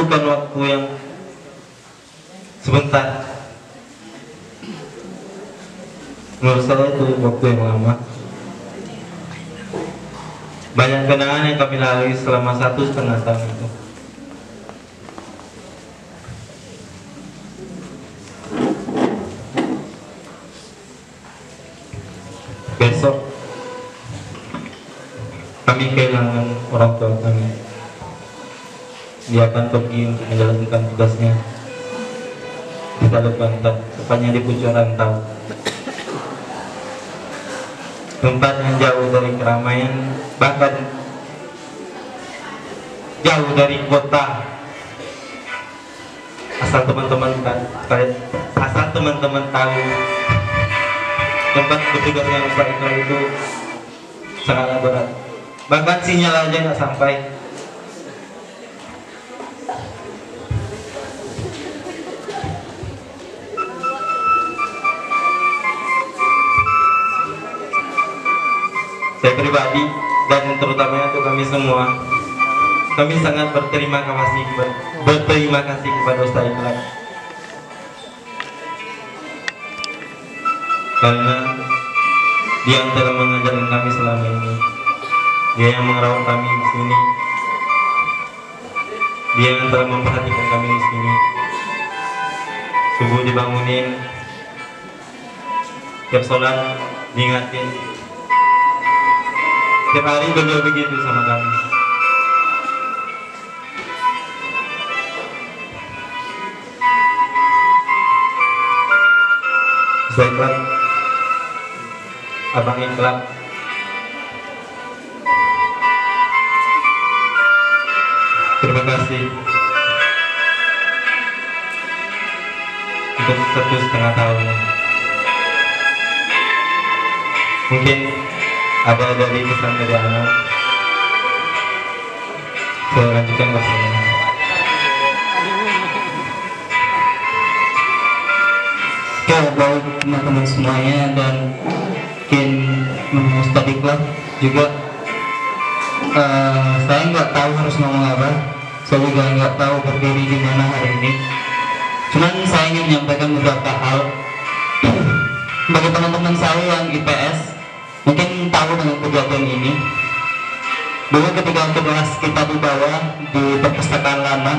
bukan waktu yang sebentar. Menurut saya itu waktu yang lama. Banyak kenangan yang kami lalui selama satu setengah tahun itu. Besok kami kehilangan orang tua kami. Dia akan pergi untuk menjalankan tugasnya di Kalimantan, tepatnya di Pucuk Rantau. Tempat yang jauh dari keramaian, bahkan jauh dari kota. Asal teman-teman asal teman-teman tahu tempat Ustaz Iqbal itu sangatlah berat. Bahkan sinyal aja nggak sampai. Saya pribadi dan terutamanya untuk kami semua, kami sangat berterima kasih berterima kasih kepada Ustaz Iqbal karena dia yang telah mengajarkan kami selama ini dia yang merawat kami di sini. Dia yang telah memperhatikan kami di sini. Subuh dibangunin tiap sholat diingatin tiap hari beliau begitu sama kami. Baiklah, Abang Iqlal Terima kasih. Untuk satu setengah tahun. Mungkin ada dari pesan dari anak Saya lanjutkan bersama Oke, baik teman-teman semuanya dan mungkin Ustaz Iqbal juga eh, saya nggak tahu harus ngomong apa. Saya juga nggak tahu berdiri di mana hari ini. Cuman saya ingin menyampaikan beberapa hal. Bagi teman-teman saya yang IPS mungkin tahu dengan kejadian ini dulu ketika kelas kita di bawah di perpustakaan lama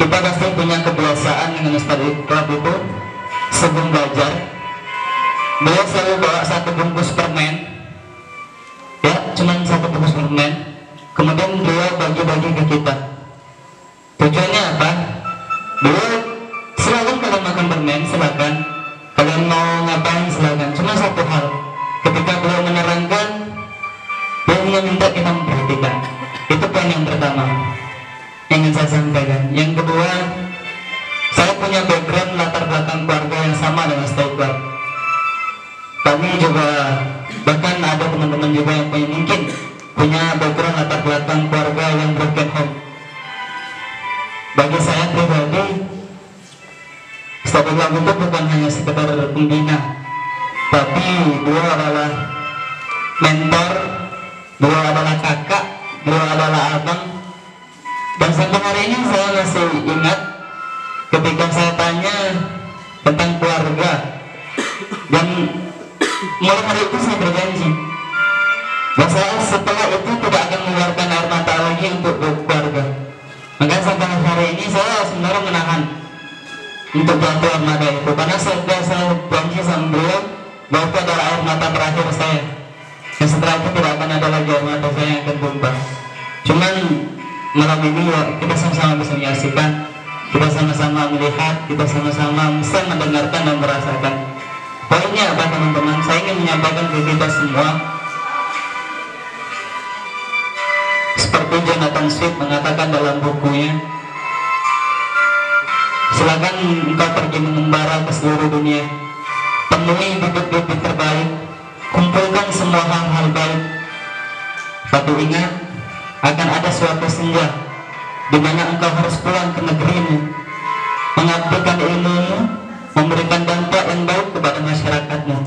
kita pasti punya kebiasaan dengan Ustaz Iqbal itu sebelum belajar beliau selalu bawa satu bungkus permen ya cuman satu bungkus permen kemudian beliau bagi-bagi ke kita. Tujuannya apa? Beliau silakan kalian makan permen silakan. Kalian mau ngapain silakan. Cuma satu hal ketika beliau menerangkan beliau hanya minta kita memperhatikan itu poin yang pertama yang ingin saya sampaikan yang kedua saya punya background latar belakang keluarga yang sama dengan Stapler. Kami juga bahkan ada teman-teman juga yang punya mungkin punya background latar belakang keluarga yang broken home. Bagi saya pribadi, Stapler itu bukan hanya sekedar pembina, tapi beliau adalah mentor, beliau adalah kakak, beliau adalah abang, dan sampai hari ini saya masih ingat ketika saya tanya tentang keluarga. Dan mulai hari itu saya berjanji bahwa saya setelah itu tidak akan mengeluarkan air mata lagi untuk keluarga. Maka sampai hari ini saya sebenarnya menahan untuk jatuh air mata itu. Karena saya, saya janji sama mata terakhir saya dan setelah itu tidak akan ada lagi saya yang akan tumpah cuman malam ini ya kita sama-sama bisa menyaksikan kita sama-sama melihat, kita sama-sama bisa mendengarkan dan merasakan. Poinnya apa teman-teman? Saya ingin menyampaikan ke kita semua seperti Jonathan Swift mengatakan dalam bukunya silakan engkau pergi mengembara ke seluruh dunia penuhi bibit-bibit terbaik. Kumpulkan semua hal-hal baik. Tapi ingat akan ada suatu senja di mana engkau harus pulang ke negerimu mengabdikan ilmumu memberikan dampak yang baik kepada masyarakatmu.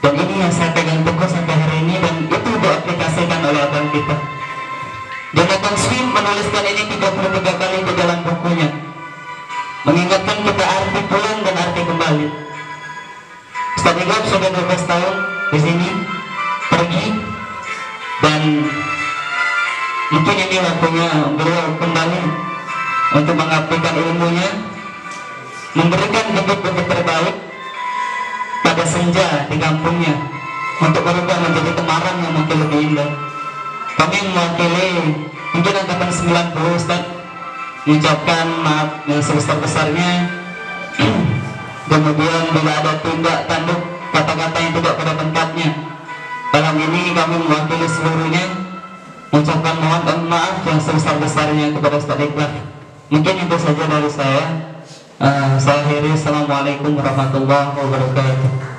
Dan ini yang saya pegang teguh sampai hari ini dan itu diaplikasikan oleh abang kita Jonathan Swift menuliskan ini 33 kali di dalam bukunya mengingatkan kita arti pulang dan arti kembali Igor sudah 12 tahun di sini pergi dan mungkin ini waktunya beliau kembali untuk mengabdikan ilmunya memberikan bibit-bibit terbaik pada senja di kampungnya untuk berubah menjadi Temarang yang mungkin lebih indah. Kami mewakili mungkin angkatan 90 Ustaz mengucapkan maaf yang sebesar-besarnya kemudian bila ada tindak tanduk kata-kata yang tidak pada tempatnya. Dalam ini kami mewakili seluruhnya mengucapkan mohon maaf yang sebesar-besarnya kepada Ustaz Iqbal. Mungkin itu saja dari saya. Uh, saya akhiri. Assalamualaikum warahmatullahi wabarakatuh